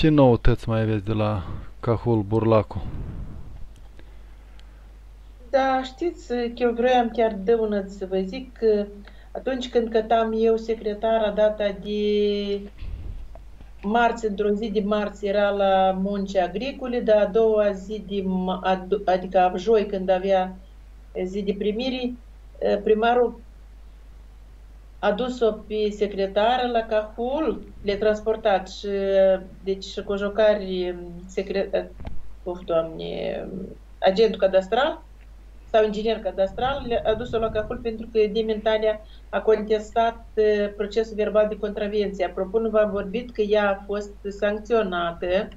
Ce noutăți mai aveți de la Cahul Burlacu? Da, știți că eu vreau chiar de una să vă zic că atunci când cătam eu secretara data de marți, într-o zi de marți era la munci agricole, dar a doua zi de, adică joi când avea zi de primire, primarul a dus-o pe secretară la Cahul, le-a transportat și, deci, și cojocari secret, of, doamne, agentul cadastral sau inginer cadastral, a dus-o la Cahul pentru că Dimentania a contestat procesul verbal de contravenție. Apropo, nu v-am vorbit că ea a fost sancționată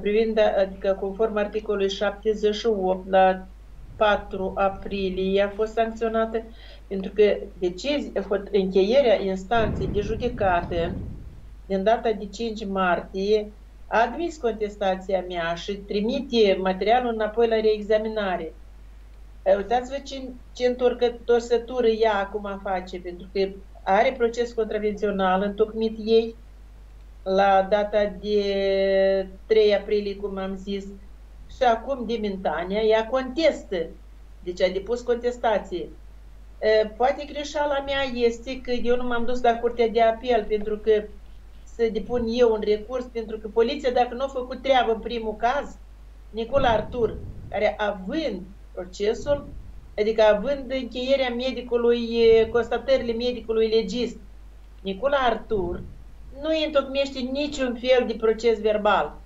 privind, adică conform articolului 78 la 4 aprilie a fost sancționată pentru că decizi, încheierea instanței de judecată din data de 5 martie a admis contestația mea și trimite materialul înapoi la reexaminare. Uitați-vă ce, ce întorcătorsătură ea acum face, pentru că are proces contravențional întocmit ei la data de 3 aprilie, cum am zis, și acum de Mintania, ea contestă. Deci a depus contestație. Poate greșeala mea este că eu nu m-am dus la Curtea de Apel pentru că să depun eu un recurs, pentru că poliția, dacă nu a făcut treabă în primul caz, Nicola Artur, care având procesul, adică având încheierea medicului, constatările medicului legist, Nicola Artur nu întocmește niciun fel de proces verbal.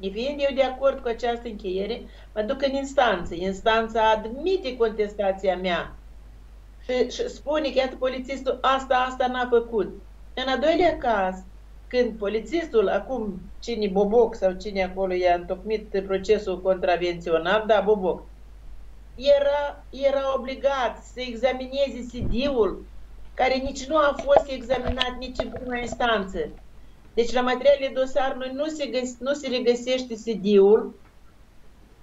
Fiind eu de acord cu această încheiere, mă duc în instanță. Instanța admite contestația mea și, și spune că, iată, polițistul asta, asta n-a făcut. În a doilea caz, când polițistul, acum cine Boboc sau cine acolo i-a întocmit procesul contravențional, da, Boboc, era, era obligat să examineze CD-ul care nici nu a fost examinat nici în prima instanță. Deci la materialele dosarului nu se, găs- nu se regăsește CD-ul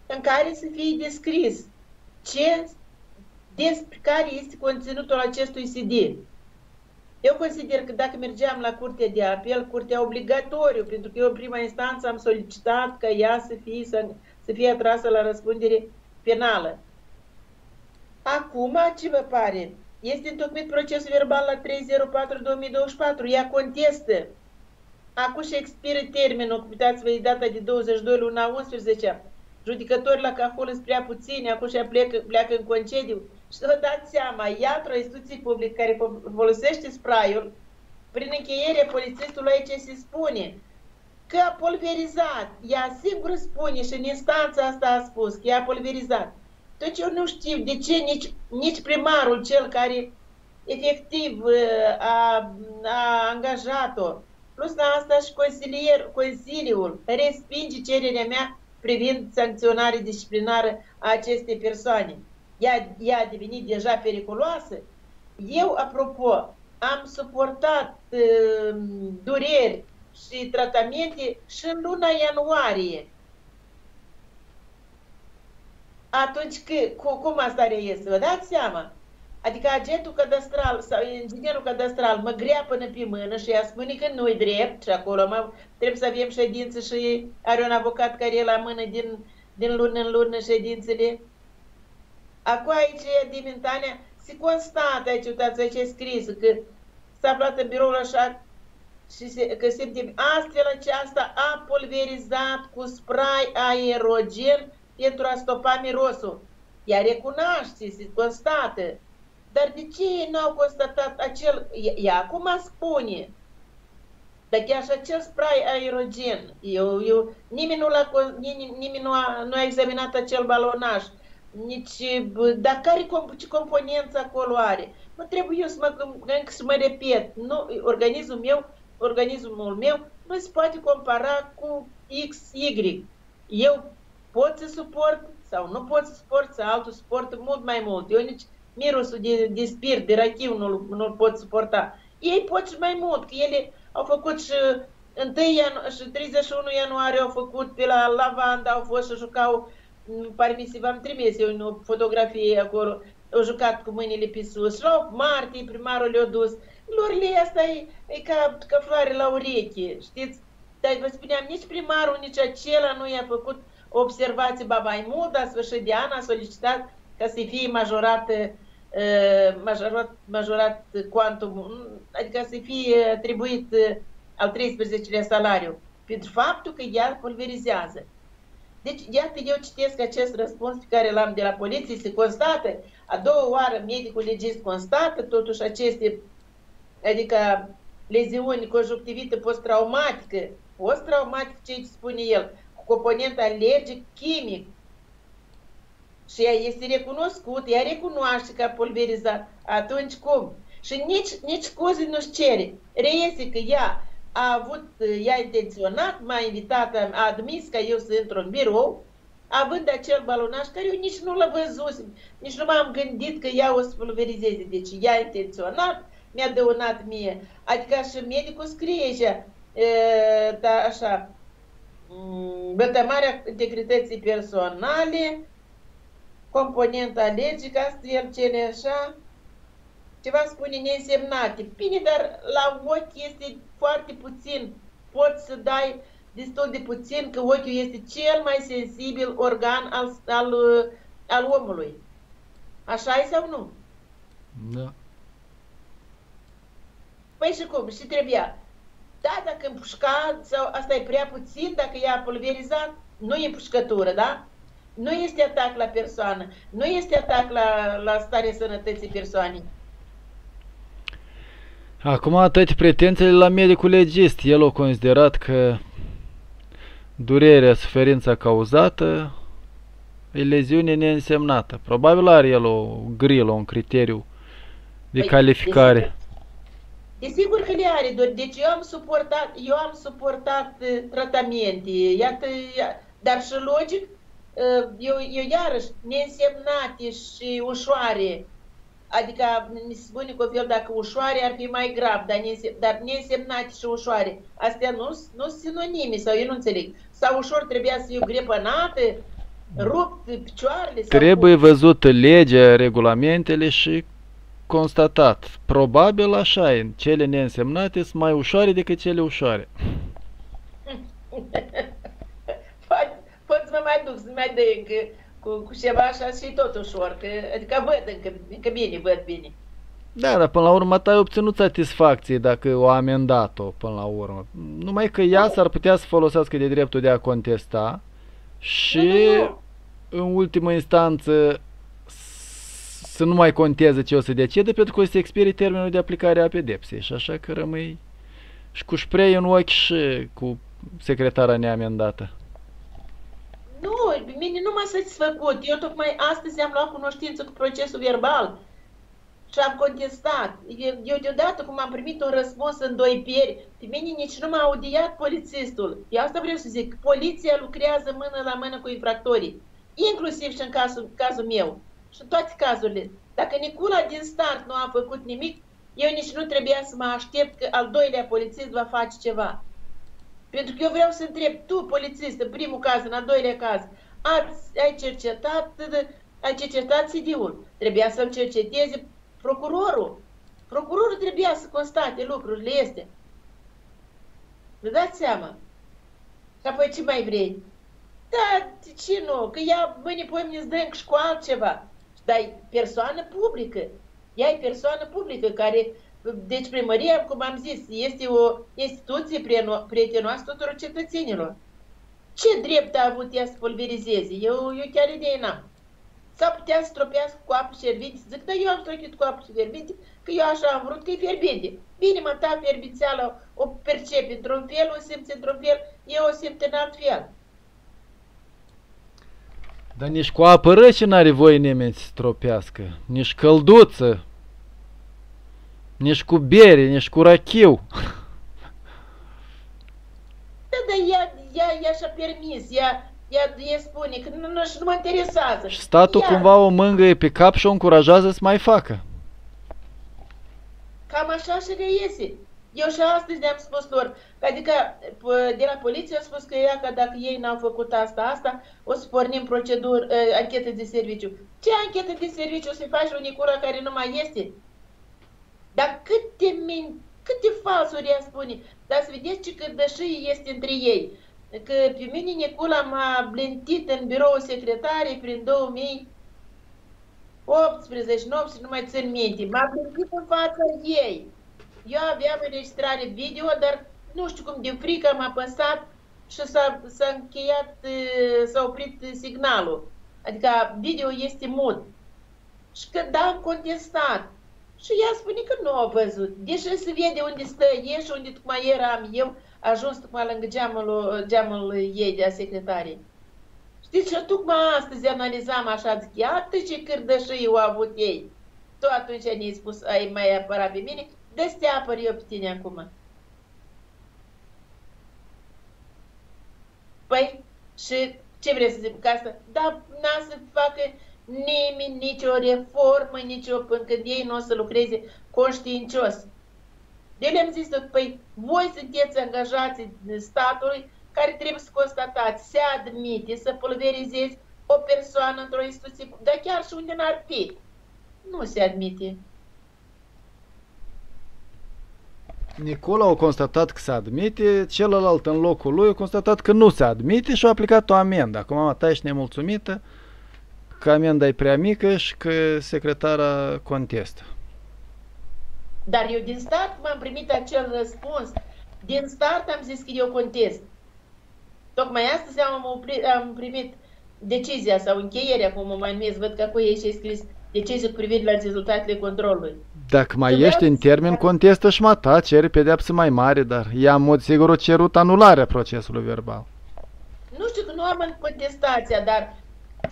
în care să fie descris ce, despre care este conținutul acestui CD. Eu consider că dacă mergeam la curtea de apel, curtea obligatoriu, pentru că eu în prima instanță am solicitat ca ea să fie, să, să fie atrasă la răspundere penală. Acum, ce vă pare? Este întocmit procesul verbal la 304-2024. Ea contestă Acum și expiră termenul, uitați-vă, data de 22 luna 11 judecători la Cahul sunt prea puțini, acum și pleacă, pleacă în concediu. Și să vă dați seama, iată o instituție publică care folosește spraiul, prin încheiere polițistul aici se spune că a pulverizat. Ea singur spune și în instanța asta a spus că ea a pulverizat. Tot eu nu știu de ce nici, nici primarul, cel care efectiv a, a angajat-o, Plus la asta și consilier, Consiliul respinge cererea mea privind sancționarea disciplinară a acestei persoane. Ea, ea a devenit deja periculoasă. Eu, apropo, am suportat uh, dureri și tratamente și în luna ianuarie. Atunci că, cu, cum asta reiese? Vă dați seama? Adică agentul cadastral sau inginerul cadastral mă grea până pe mână și ea spune că nu-i drept și acolo mă, trebuie să avem ședință și are un avocat care e la mână din, din lună în lună ședințele. Acum aici, din Mentania, se constată aici, uitați, aici e scris că s-a aflat în biroul așa și se, că simte astfel aceasta a pulverizat cu spray aerogen pentru a stopa mirosul. Ea recunoaște, se constată. Dar de ce ei n-au constatat acel... Ea acum spune, dar chiar și acel spray aerogen, eu, eu, nimeni, nu l-a, nimeni, nimeni nu, a, nu a examinat acel balonaj, nici, dar care ce componență acolo are? Nu trebuie eu să mă, încă să mă repet, nu, organismul meu, organismul meu nu se poate compara cu XY. Eu pot să suport sau nu pot să suport, sau altul suportă mult mai mult. Eu nici mirosul de, de spirit, de rachiu nu-l, nu pot suporta. Ei pot și mai mult, că ele au făcut și 1 ianu- și 31 ianuarie au făcut pe la lavanda, au fost și jucau, pare mi v-am trimis eu o fotografie acolo, au jucat cu mâinile pe sus. Și la 8 martie primarul le-a dus Lorile asta e, e ca, ca floare la ureche, știți? Dar vă spuneam, nici primarul, nici acela nu i-a făcut observații mult, la sfârșit de an a solicitat ca să fie majorat, uh, majorat, majorat quantum, adică să fie atribuit uh, al 13-lea salariu, pentru faptul că ea pulverizează. Deci, iată, eu citesc acest răspuns pe care l-am de la poliție, se constată, a doua oară medicul legist constată totuși aceste, adică leziuni conjunctivite post-traumatică, post-traumatic ce spune el, cu component alergic, chimic, și ea este recunoscut, ea recunoaște că a pulverizat, atunci cum? Și nici, nici scuze nu-și cere. Reiese că ea a avut, ea intenționat, m-a invitat, a admis că eu sunt într-un birou, având acel balonaj care eu nici nu l-am văzut, nici nu m-am gândit că ea o să pulverizeze. Deci ea a intenționat, mi-a dăunat mie. Adică și medicul scrie așa, e, da, așa, vătămarea integrității personale, componenta alergică, astfel cele așa, ceva spune neînsemnate. Bine, dar la ochi este foarte puțin. Poți să dai destul de puțin că ochiul este cel mai sensibil organ al, al, al omului. Așa e sau nu? Da. Păi și cum? Și trebuia. Da, dacă împușca, sau asta e prea puțin, dacă e pulverizat, nu e pușcătură, da? Nu este atac la persoană, nu este atac la, la starea sănătății persoanei. Acum toate pretențiile la medicul legist. El a considerat că durerea, suferința cauzată e leziune neînsemnată. Probabil are el o grilă, un criteriu de păi, calificare. Desigur că le are, deci eu am suportat, eu am suportat uh, tratamente, iată, dar și logic, uh, eu, eu iarăși neînsemnate și ușoare, Adică mi se spune că fel dacă ușoare ar fi mai grav, dar, ne, dar neînsemnate și ușoare. Astea nu sunt sinonime sau eu nu înțeleg. Sau ușor trebuia să fiu grepănată, rupt picioarele. Trebuie văzut legea, regulamentele și constatat. Probabil așa e. Cele neînsemnate sunt mai ușoare decât cele ușoare. Pot să mă mai duc, să mai dă încă cu, cu ceva așa și tot ușor, că, adică văd încă, încă bine, văd bine. Da, dar până la urmă ta ai obținut satisfacție dacă o amendat-o până la urmă. Numai că ea s-ar putea să folosească de dreptul de a contesta și nu, nu. în ultimă instanță să nu mai conteze ce o să decide pentru că o să expire termenul de aplicare a pedepsei și așa că rămâi și cu spray în ochi și cu secretara neamendată. Nu, mine nu m-a satisfăcut. Eu tocmai astăzi am luat cunoștință cu procesul verbal și am contestat. Eu, eu deodată cum am primit un răspuns în doi pieri, pe mine nici nu m-a audiat polițistul. Eu asta vreau să zic. Poliția lucrează mână la mână cu infractorii. Inclusiv și în cazul, cazul meu. Și în toate cazurile. Dacă Nicula din start nu a făcut nimic, eu nici nu trebuia să mă aștept că al doilea polițist va face ceva. Pentru că eu vreau să întreb, tu, polițist, în primul caz, în al doilea caz, ați, ai cercetat, ai cercetat CD-ul. Trebuia să-l cerceteze procurorul. Procurorul trebuia să constate lucrurile este. Vă dați seama? Și apoi ce mai vrei? Da, de ce nu? Că ea mâine poimne îți dă și cu altceva. Dar e persoană publică. Ea e persoană publică care deci primăria, cum am zis, este o instituție prietenoasă tuturor cetățenilor. Ce drept a avut ea să pulverizeze? Eu, eu chiar idee n-am. Sau putea să stropească cu apă fierbinte. Zic, dar eu am stropit cu apă fierbinte, că eu așa am vrut că e fierbinte. Bine, mă, ta fierbițeala o percepi într-un fel, o simți într-un fel, eu o simt în alt fel. Dar nici cu apă rece n-are voie nimeni să stropească. Nici călduță nici cu bere, nici cu rachiu. Da, da, ea, ea, ea și-a permis, ea, ea, ea spune că nu, nu, nu mă interesează. Și statul ea... cumva o mângâie pe cap și o încurajează să mai facă. Cam așa și reiese. Eu și astăzi le-am spus lor, că adică de la poliție au spus că ea, că dacă ei n-au făcut asta, asta, o să pornim procedură, uh, anchetă de serviciu. Ce anchetă de serviciu o să faci unicura care nu mai este? Dar câte, min, câte falsuri ea spune. Dar să vedeți ce cărdășii este între ei. Că pe mine Nicula m-a blintit în birou secretarii prin 2000 18, 19, nu mai țin minte. M-a blintit în fața ei. Eu aveam înregistrare video, dar nu știu cum, din frică am apăsat și s-a, s-a încheiat, s-a oprit signalul. Adică video este mut. Și că da, am contestat. Și ea spune că nu a văzut. Deși se vede unde stă ei și unde tocmai eram eu, ajuns tocmai lângă geamul, geamul ei de a secretarii. Știți, și tocmai astăzi analizam așa, zic, iată ce cârdășii au avut ei. Tu atunci ne-ai spus, ai mai apărat pe mine, de să te apăr eu pe tine acum. Păi, și ce vrei să zic? Ca asta? Da, n-a să facă nimeni nicio reformă, nicio, până când ei nu o să lucreze conștiincios. De le-am zis tot, păi voi sunteți angajați statului care trebuie să constatați, se admite să pulverizezi o persoană într-o instituție, dar chiar și unde n-ar fi. Nu se admite. Nicola a constatat că se admite, celălalt în locul lui a constatat că nu se admite și a aplicat o amendă. Acum ta ești nemulțumită că amenda e prea mică și că secretara contestă. Dar eu din start m-am primit acel răspuns. Din start am zis că eu contest. Tocmai astăzi am, oprit, am primit decizia sau încheierea, cum o mai numesc, văd că acolo e și scris decizie cu privire la rezultatele controlului. Dacă mai ești în termen, contestă și mata, cere pedeapsă mai mare, dar ea în mod sigur o cerut anularea procesului verbal. Nu știu că nu am în contestația, dar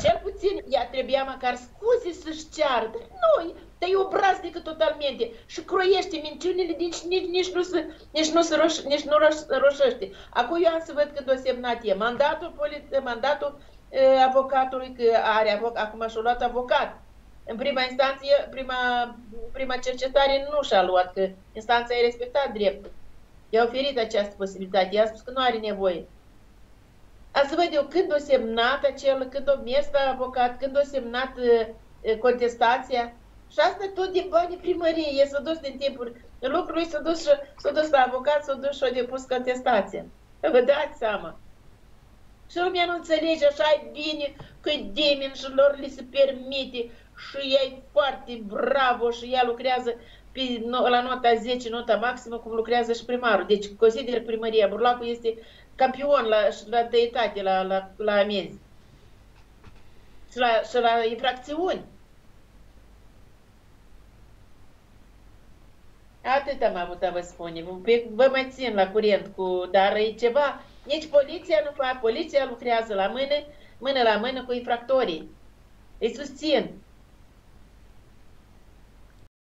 cel puțin ea trebuia măcar scuze să-și ceară. Dar nu, dar e obraznică totalmente și croiește minciunile, nici, nici, nici nu se, nici nu, se roș, nici nu roș, roșește. Acum eu am să văd când o semnat e mandatul, mandatul uh, avocatului, că are avoc, acum și-a luat avocat. În prima instanță, prima, prima cercetare nu și-a luat, că instanța a respectat dreptul. I-a oferit această posibilitate, i-a spus că nu are nevoie. A să văd eu când o semnat acel, când o mers la avocat, când o semnat uh, contestația. Și asta tot din banii primăriei. E s-a dus din timpuri. În lucrul lui s-a dus, s-a dus la avocat, s-a dus și a depus contestația. Vă dați seama. Și lumea nu înțelege așa e bine că e demin și lor li se permite și ea e foarte bravo și ea lucrează pe, la nota 10, nota maximă, cum lucrează și primarul. Deci consider primăria. Burlacul este campion la, la tăietate, la, la, la amenzi. Și la, și la infracțiuni. Atât am avut a vă spune. Vă mai țin la curent cu, dar e ceva, nici poliția nu fac, poliția lucrează la mână, mână la mână cu infractorii. Îi susțin.